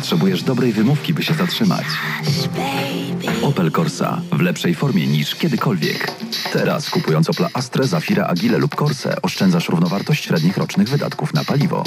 potrzebujesz dobrej wymówki, by się zatrzymać. Opel Corsa w lepszej formie niż kiedykolwiek. Teraz kupując Opla Astra, Zafira, Agile lub Corsę oszczędzasz równowartość średnich rocznych wydatków na paliwo.